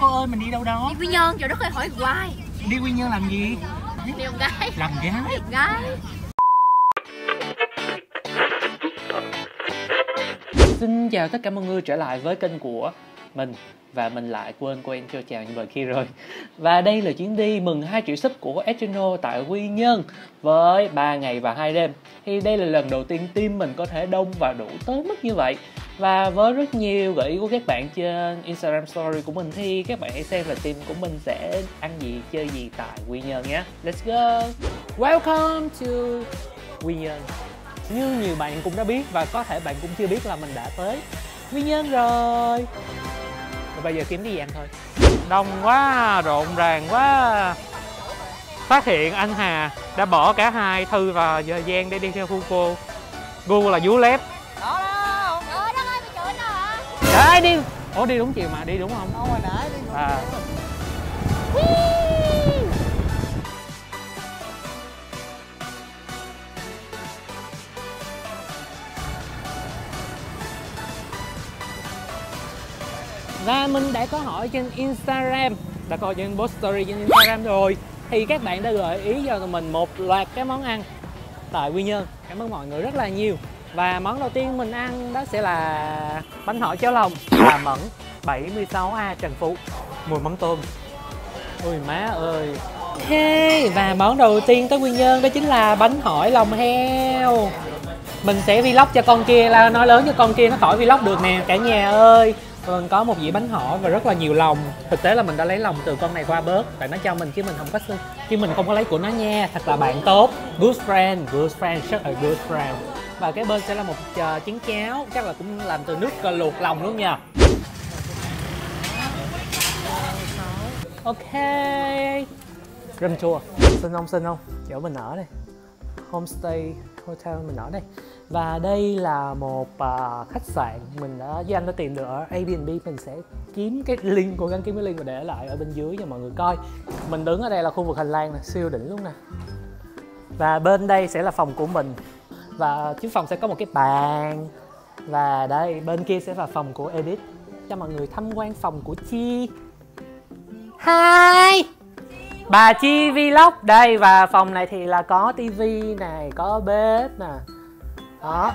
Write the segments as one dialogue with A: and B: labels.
A: cô ơi mình đi đâu đó?
B: Đi quy nhơn trời đất ơi hỏi hoài.
A: Đi quy nhơn làm gì?
B: Đi con gái.
A: Làm gái.
B: Gái.
A: Xin chào tất cả mọi người trở lại với kênh của mình. Và mình lại quên quên cho chào những người kia rồi. Và đây là chuyến đi mừng 2 triệu sub của Eternal tại Quy Nhơn với 3 ngày và 2 đêm. Thì đây là lần đầu tiên team mình có thể đông và đủ tới mức như vậy và với rất nhiều gợi ý của các bạn trên Instagram story của mình thì các bạn hãy xem là team của mình sẽ ăn gì chơi gì tại Quy Nhơn nhé. Let's go. Welcome to Quy Nhơn. Như nhiều bạn cũng đã biết và có thể bạn cũng chưa biết là mình đã tới Quy Nhơn rồi. Và bây giờ kiếm cái gì ăn thôi. Đông quá, rộn ràng quá. Phát hiện anh Hà đã bỏ cả hai Thư và Giang để đi theo khu cô Gu là vú lép. Đấy đi. Ủa đi đúng chiều mà, đi đúng không?
C: Đâu hồi nãy đi
A: À. Và mình đã có hỏi trên Instagram Đã coi trên post story trên Instagram rồi. Thì các bạn đã gợi ý cho mình một loạt cái món ăn Tại Quy Nhơn. Cảm ơn mọi người rất là nhiều Và món đầu tiên mình ăn đó sẽ là Bánh hỏi cháo lòng. Bà Mẫn 76A Trần Phú. Mùi mắm tôm. Ôi má ơi. Ok Và món đầu tiên tới Quy Nhơn đó chính là bánh hỏi lòng heo. Mình sẽ vlog cho con kia là nói lớn cho con kia nó khỏi vlog được nè cả nhà ơi. Vâng, có một dĩa bánh hỏi và rất là nhiều lòng. Thực tế là mình đã lấy lòng từ con này qua bớt Tại nó cho mình chứ mình không có chứ mình không có lấy của nó nha. Thật là bạn tốt. Good friend, good friend, such a good friend và cái bên sẽ là một uh, chén cháo Chắc là cũng làm từ nước uh, luộc lòng luôn nha. Ok. Râm chua. Xin không, xin không Chỗ mình ở đây. Homestay Hotel mình ở đây. Và đây là một uh, khách sạn mình đã với anh đã tìm được ở Airbnb. Mình sẽ kiếm cái link của gắn kiếm cái link và để lại ở bên dưới cho mọi người coi. Mình đứng ở đây là khu vực hành lang nè siêu đỉnh luôn nè. Và bên đây sẽ là phòng của mình và trước phòng sẽ có một cái bàn. Và đây, bên kia sẽ là phòng của edit cho mọi người tham quan phòng của chi. Hi bà chi vlog. Đây, và phòng này thì là có tivi này có bếp nè. Đó.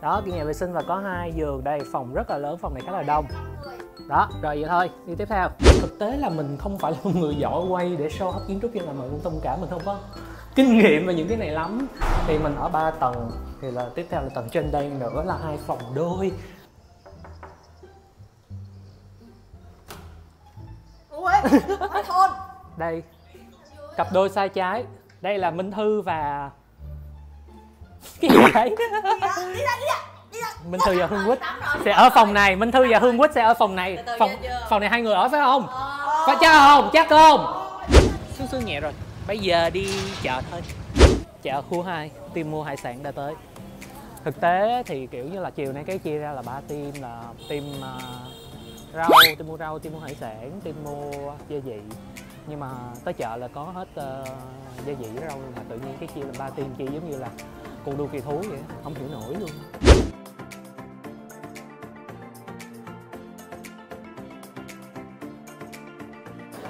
A: Đó, cái nhà vệ sinh và có hai giường. Đây, phòng rất là lớn, phòng này khá là đông đó rồi vậy thôi đi tiếp theo. Thực tế là mình không phải là một người giỏi quay để show up kiến trúc cho nên mọi người thông cảm mình không có kinh nghiệm về những cái này lắm. Thì mình ở 3 tầng thì là tiếp theo là tầng trên đây nữa là hai phòng đôi.
C: Ui, nói thôn
A: đây cặp đôi sai trái. Đây là minh thư và cái gì đấy
C: Đi ra, đi ra, đi ra Đi ra
A: minh thư và hương quýt sẽ ở phòng này. Minh thư và hương quýt sẽ ở phòng này. Phòng phòng này hai người ở phải không? Phải chắc không? Chắc không? Sương sương nhẹ rồi. Bây giờ đi chợ thôi. Chợ khu 2 team mua hải sản đã tới. Thực tế thì kiểu như là chiều nay cái chia ra là ba team là team uh, rau team mua rau team mua hải sản team mua gia vị. Nhưng mà tới chợ là có hết uh, gia vị với rau mà tự nhiên cái chia là ba team chia giống như là cuộc đua kỳ thú vậy không hiểu nổi luôn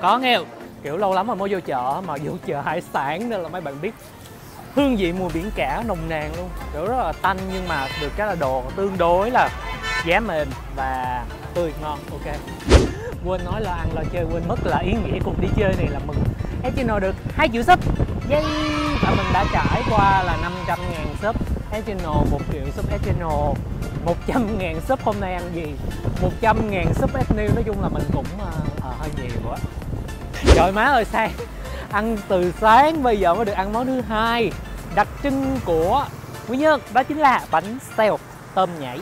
A: có nghe kiểu lâu lắm mà mới vô chợ mà vô chợ hải sản nên là mấy bạn biết hương vị mùi biển cả nồng nàn luôn. Kiểu rất là tanh nhưng mà được cái là đồ tương đối là giá mềm và tươi ngon ok. Quên nói là ăn là chơi quên mất là ý nghĩa cuộc đi chơi này là mừng. Eternal được hai triệu sub. Yay! Và mình đã trải qua là 500 ngàn sub. Eternal 1 triệu sub Eternal 100 ngàn sub hôm nay ăn gì? 100 ngàn sub Eternal nói chung là mình cũng uh, uh, hơi nhiều quá. Trời má ơi sang. Ăn từ sáng bây giờ mới được ăn món thứ hai. Đặc trưng của Quy Nhơn Đó chính là bánh xèo tôm nhảy.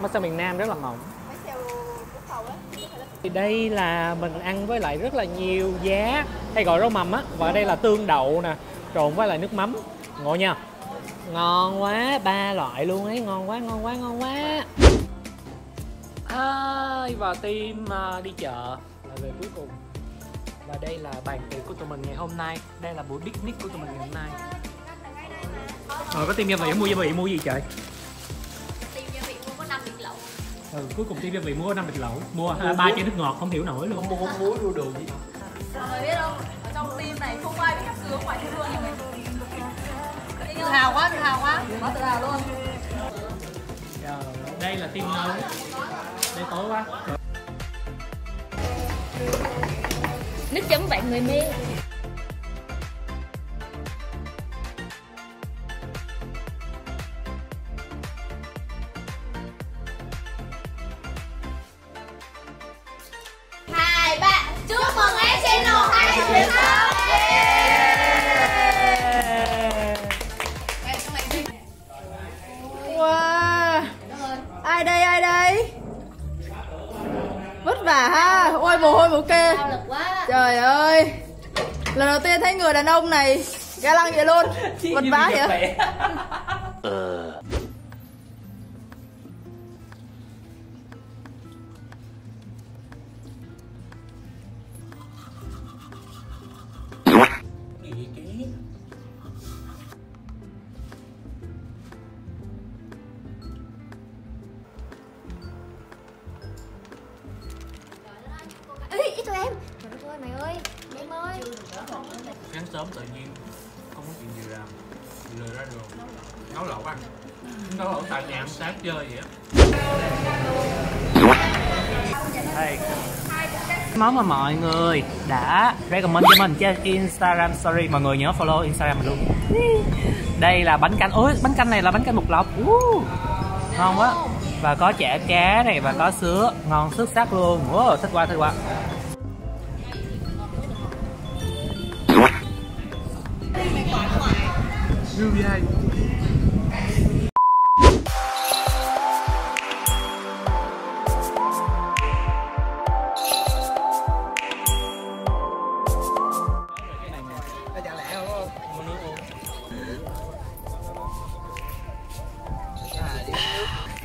A: Bánh xèo miền Nam rất là
C: á.
A: Thì đây là mình ăn với lại rất là nhiều giá. Hay gọi rau mầm á và đây là tương đậu nè trộn với lại nước mắm. Ngộ nha. Ngon quá ba loại luôn ấy. Ngon quá ngon quá ngon quá à, và team à, đi chợ. Là về cuối cùng và đây là bàn tiệc của tụi mình ngày hôm nay. Đây là buổi picnic của tụi mình ngày hôm nay. Rồi có team gia vị mua gia vị mua gì trời?
B: Tìm gia vị mua có 5 miệng lẩu.
A: Ừ, cuối cùng TV vì mua năm bịch lẩu. Mua ba chai nước ngọt không hiểu nổi luôn.
D: Mua bún muối đu đường gì.
C: Người biết không? Ở trong team này không ai biết sướng ngoài Thiên mình Tự hào quá, tự hào quá. Quá tự hào luôn.
A: Đây là team nấu để tối quá.
B: Nước chấm bạn người mê.
C: Vả ha. Ôi mồ hôi mồ kê.
B: Đau lực quá.
C: Trời ơi. Lần đầu tiên thấy người đàn ông này Ga lăng vậy luôn. Vật vã vậy
D: chơi vậy á.
A: Đây món mà mọi người đã recommend cho mình trên Instagram story mọi người nhớ follow Instagram mình luôn. Đây là bánh canh. Ôi bánh canh này là bánh canh bột lọc. Uh, ngon quá. Và có chả cá này và có sứa. Ngon xuất sắc luôn. Wow, thích quá thích quá.
D: Như vậy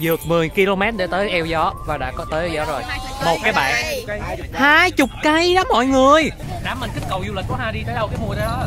A: vượt 10 km để tới eo gió và đã có tới eo gió rồi. Một cái bạn hai chục cây đó mọi người. Đám mình kích cầu du lịch của ha đi tới đâu cái mùa đó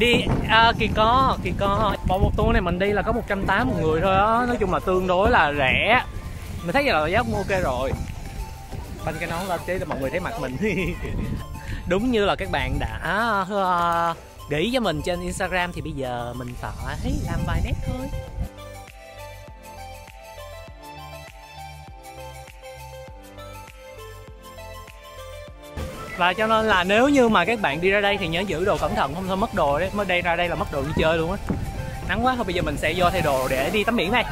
A: đi à, kỳ co kỳ co. Bộ một tour này mình đi là có 180 một người thôi á. Nói chung là tương đối là rẻ. Mình thấy vậy là giá cũng ok rồi. Banh cái nón lên chế cho mọi người thấy mặt mình. Đúng như là các bạn đã à, uh, nghĩ cho mình trên instagram thì bây giờ mình phải làm vài nét thôi. Và cho nên là nếu như mà các bạn đi ra đây thì nhớ giữ đồ cẩn thận, không thôi mất đồ đấy. Mới đây ra đây là mất đồ đi chơi luôn á. Nắng quá, thôi bây giờ mình sẽ vô thay đồ để đi tắm biển này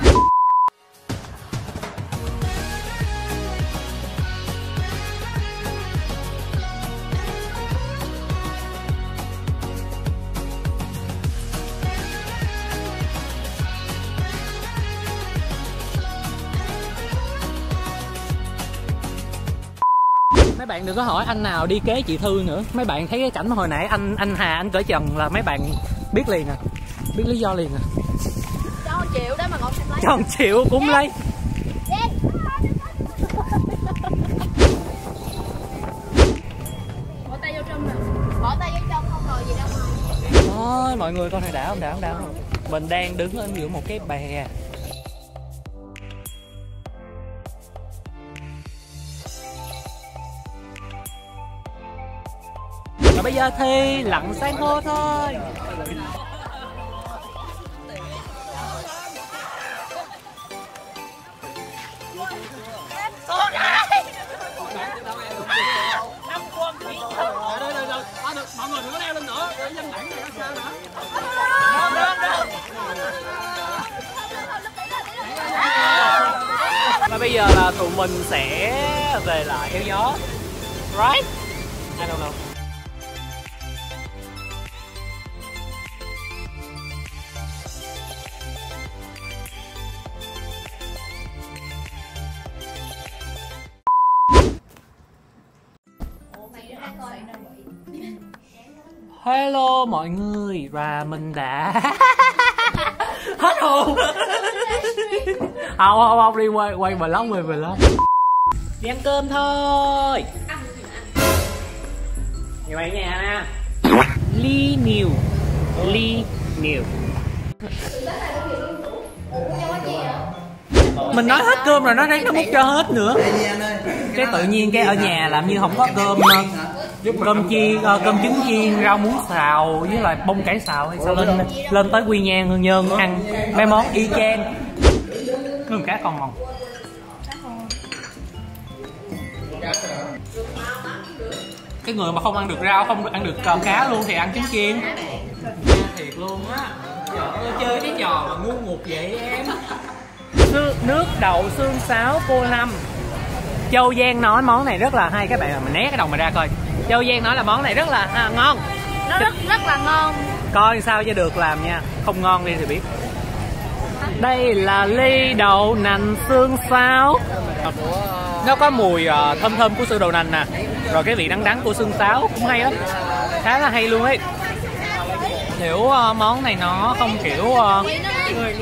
A: đừng có hỏi anh nào đi kế chị thư nữa. Mấy bạn thấy cái cảnh mà hồi nãy anh anh hà anh cởi trần là mấy bạn biết liền à? Biết lý do liền à?
C: Cho chịu đấy mà ngồi không lấy.
A: Chồng chịu cũng lấy.
B: Bỏ tay vô trong nè. Bỏ tay vô trong không rồi gì đâu
A: thôi mọi người con này đã không đã không đã không. Mình đang đứng ở giữa một cái bè giờ thì lặn san hô thôi. Mọi người đừng có leo lên nữa để dân bản này sao nữa đâu đâu đâu và bây giờ là tụi mình sẽ về lại theo gió. Right? I don't know. Hello mọi người. Và mình đã hết hồn. Không không không đi quay quay vlog quay vlog. Đi ăn cơm thôi. Như vậy nhà nè. Ly nhiều ly nhiều mình nói hết cơm rồi nó thấy nó múc cho hết nữa. Cái tự nhiên cái ở nhà làm như không có cơm ờ, cơm chiên ờ, cơm trứng chiên rau muống xào với lại bông cải xào hay sao lên lên tới quy nhang hương nhơn ăn mấy món y chang. Cơm cá còn ngon cái người mà không ăn được rau không ăn được cá luôn thì ăn trứng chiên. Thiệt luôn á. Chơi cái trò mà ngu ngục vậy em. Nước đậu xương sáo cô năm Châu Giang nói món này rất là hay. Các bạn mình né cái đầu mà ra coi Châu Giang nói là món này rất là à, ngon.
C: Nó rất rất là ngon.
A: Coi sao cho được làm nha. Không ngon đi thì biết. Đây là ly đậu nành xương sáo nó có mùi uh, thơm thơm của sữa đậu nành nè. Rồi cái vị đắng đắng của xương sáo cũng hay lắm. Khá là hay luôn ấy. Kiểu uh, món này nó không kiểu uh,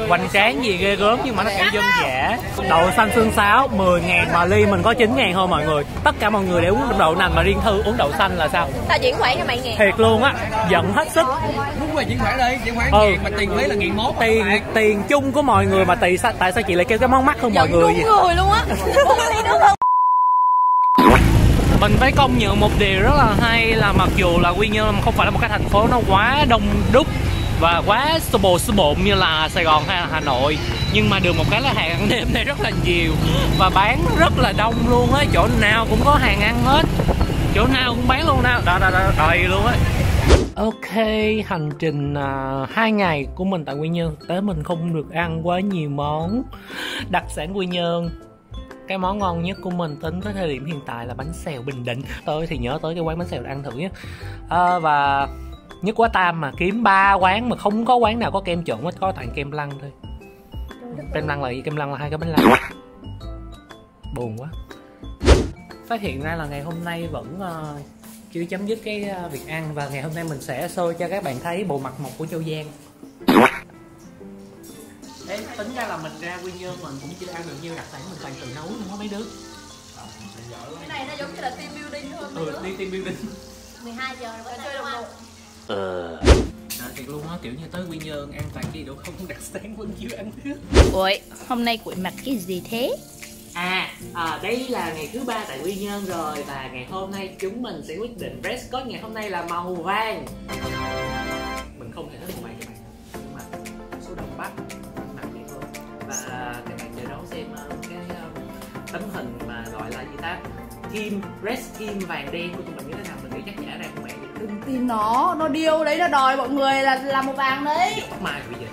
A: hoành tráng gì ghê gớm nhưng mà nó kiểu dân dã. Đậu xanh xương sáo 10 ngàn mà ly mình có 9 ngàn thôi mọi người. Tất cả mọi người đều uống đậu nành mà riêng thư uống đậu xanh là sao?
C: Ta chuyển khoản cho mày ngàn.
A: Thiệt luôn á giận hết sức.
E: Đúng rồi chuyển khoản đi chuyển khoản
A: Ừ.
E: ngàn mà tiền phí là ngàn mốt
A: tiền tiền chung của mọi người mà tại sao tại sao chị lại kêu cái món mắc hơn mọi người vậy?
C: người luôn á.
A: Mình phải công nhận một điều rất là hay là mặc dù là quy nhơn không phải là một cái thành phố nó quá đông đúc và quá xô bồ xô bộn như là Sài Gòn hay là Hà Nội. Nhưng mà được một cái là hàng ăn đêm đây rất là nhiều. Và bán rất là đông luôn á. Chỗ nào cũng có hàng ăn hết. Chỗ nào cũng bán luôn nào. Đó đó đó đầy luôn á. Ok, hành trình à, uh, 2 ngày của mình tại Quy Nhơn. Tới mình không được ăn quá nhiều món Đặc sản Quy Nhơn. Cái món ngon nhất của mình tính tới thời điểm hiện tại là bánh xèo bình định. Tôi thì nhớ tới cái quán bánh xèo để ăn thử nhé. À, và nhất quá tam mà kiếm ba quán mà không có quán nào có kem trộn hết có toàn kem lăng thôi. Kem lăng là gì? Kem lăng là hai cái bánh lăng. Buồn quá. Phát hiện ra là ngày hôm nay vẫn ờ, chưa chấm dứt cái ờ, việc ăn và ngày hôm nay mình sẽ show cho các bạn thấy bộ mặt mộc của Châu Giang. Ê, tính ra là mình ra Quy Nhơn mình cũng chưa ăn được nhiêu đặc sản mình toàn tự nấu luôn có mấy đứa.
C: Cái này nó giống như là team building thôi
A: ừ đi team building.
B: 12 giờ rồi
C: Chơi đồng hồ
A: ờ thiệt luôn á kiểu như tới Quy Nhơn ăn toàn cái gì đâu không đặc sản vẫn chưa ăn được
C: Ủa, hôm nay quỷ mặc cái gì thế?
A: À, à, đây là ngày thứ ba tại Quy Nhơn rồi và ngày hôm nay chúng mình sẽ quyết định dress code ngày hôm nay là màu vàng. Mình không thể hết màu vàng các bạn, nhưng mà số đông bắc mặc vậy thôi. Và các bạn chờ đón xem uh, cái uh, tấm hình mà gọi là gì ta? Team dress team vàng đen của tụi
C: tin nó, nó điêu đấy, nó đòi mọi người là làm một vàng đấy.
A: Mai bây giờ.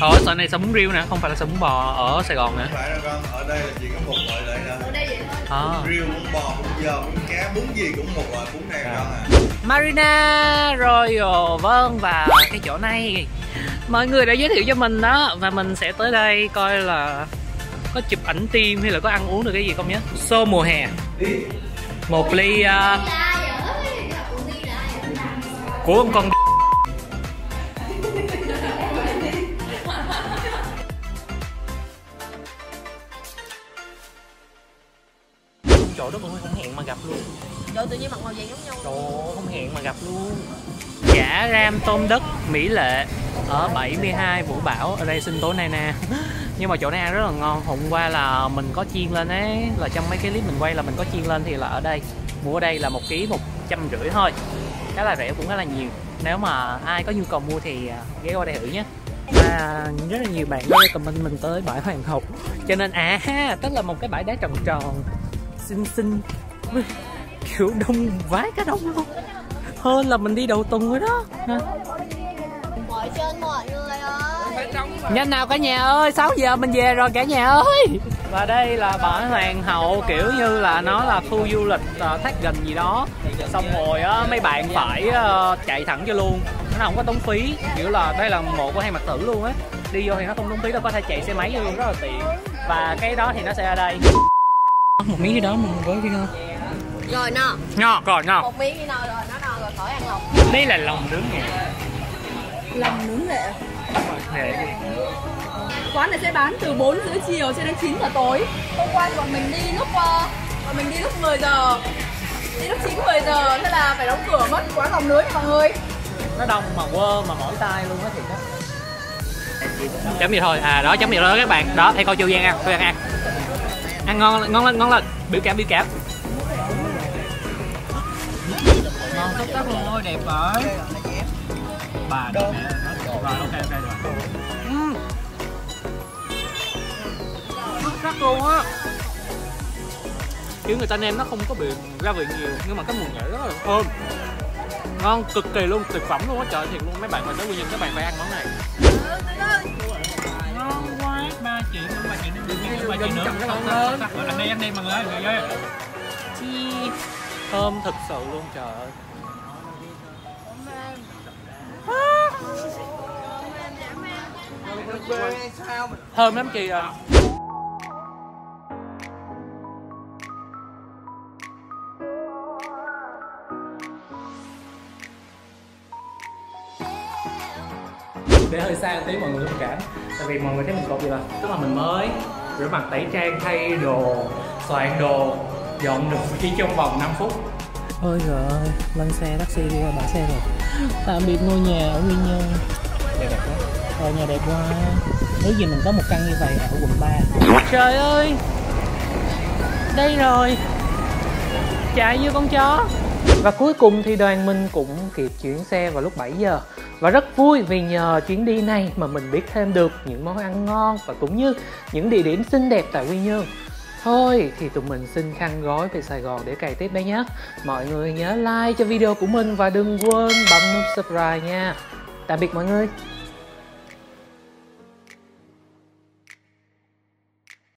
A: Thôi, sau này bún riêu nè, không phải là bún bò ở Sài Gòn nữa.
F: phải đâu con ở đây là chỉ có một loại lệ là
C: Ở đây vậy thôi.
A: À.
F: riêu bún bò bún giò bún cá bún gì cũng một loại bún này con à.
A: Marina Royal vâng và cái chỗ này. Mọi người đã giới thiệu cho mình đó và mình sẽ tới đây coi là có chụp ảnh team hay là có ăn uống được cái gì không nhé. Show mùa hè. Một ly uh, của một con chỗ đó cũng không hẹn mà gặp luôn.
C: Trời tự nhiên mặc màu vàng giống nhau
A: Trời ơi, không hẹn mà gặp luôn. Chả ram tôm đất Mỹ Lệ Ở 72 Vũ Bảo Ở đây sinh tố nay nè. Nhưng mà chỗ này ăn rất là ngon. Hôm qua là mình có chiên lên ấy. Là trong mấy cái clip mình quay là mình có chiên lên Thì là ở đây. Mua ở đây là một ký một trăm rưỡi thôi Khá là rẻ cũng khá là nhiều. Nếu mà ai có nhu cầu mua thì à, ghé qua đây thử nhé. À, rất là nhiều bạn có comment mình tới bãi Hoàng Học Cho nên à ha, tức là một cái bãi đá tròn tròn Xinh xinh. Kiểu đông vái cả đông luôn. Hơn là mình đi đầu tuần rồi đó.
B: Mỏi chân mọi người ơi.
A: Nhanh nào cả nhà ơi 6 giờ mình về rồi cả nhà ơi. Và đây là bãi hoàng hậu kiểu như là nó là khu du lịch uh, thác gần gì đó xong rồi á mấy bạn phải ờ, chạy thẳng cho luôn. Nó không có tốn phí kiểu là đây là một của hai mặt tử luôn á. Đi vô thì nó không tốn phí đâu có thể chạy xe máy vô luôn rất là tiện. Và cái đó thì nó sẽ ở đây. Một miếng cái đó mình với đi ngon
B: Rồi nọ
A: ngon còn ngon
B: Một miếng đi nào rồi? Nó no rồi? Khỏi ăn lòng.
A: Đây là lòng nướng nghệ
C: Lòng nướng nghệ
A: nghệ
C: Quán này sẽ bán từ 4 rưỡi chiều cho đến 9 giờ tối. Hôm qua thì bọn mình đi lúc uh, bọn mình đi lúc 10 giờ Đi lúc 9 10 giờ thế là phải đóng cửa mất quán lòng nướng mọi người.
A: Nó đông mà quơ mà mỏi tay luôn á thiệt đó chấm vậy thôi. À đó chấm vậy thôi các bạn. Đó thay coi chu giang ăn. Chu giang ăn. Ăn ngon ngon lên ngon lên. Biểu cảm biểu cảm. Ngon xuất sắc luôn ôi đẹp bởi bà đẹp mẹ rồi ok ok rồi. Xuất sắc luôn á kiểu người ta nêm nó không có bị gia vị nhiều nhưng mà cái mùi nghệ rất là thơm. Ngon cực kỳ luôn tuyệt phẩm luôn á trời thiệt luôn. Mấy bạn mà tới quy nhơn các bạn phải ăn món này. Ngon quá ba chị ba chị đi ba chị nữa. Hơn anh đi anh đi mọi người ơi chi thơm thực sự luôn trời ơi. Thơm lắm chị à để hơi xa tí mọi người thông cảm. Tại vì mọi người thấy mình cột gì là tức là mình mới rửa mặt tẩy trang thay đồ soạn đồ dọn đồ chỉ trong vòng 5 phút. Ôi trời ơi lên xe taxi đi qua bãi xe rồi. Tạm biệt ngôi nhà ở quy nhơn. Đẹp đẹp quá. Ờ nhà đẹp quá. Nếu gì mình có một căn như vậy ở quận 3 trời ơi! Đây rồi. Chạy như con chó và cuối cùng thì đoàn mình cũng kịp chuyển xe vào lúc 7 giờ. Và rất vui vì nhờ chuyến đi này mà mình biết thêm được những món ăn ngon và cũng như những địa điểm xinh đẹp tại Quy Nhơn. Thôi thì tụi mình xin khăn gói về Sài Gòn để cày tiếp đây nhé. Mọi người nhớ like cho video của mình và đừng quên bấm nút subscribe nha. Tạm biệt mọi người.